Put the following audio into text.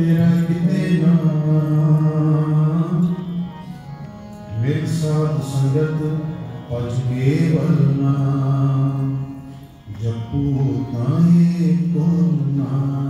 میرا کتنا میرے ساتھ سنگت پچھے ورنہ جب پوتا ہے کون نام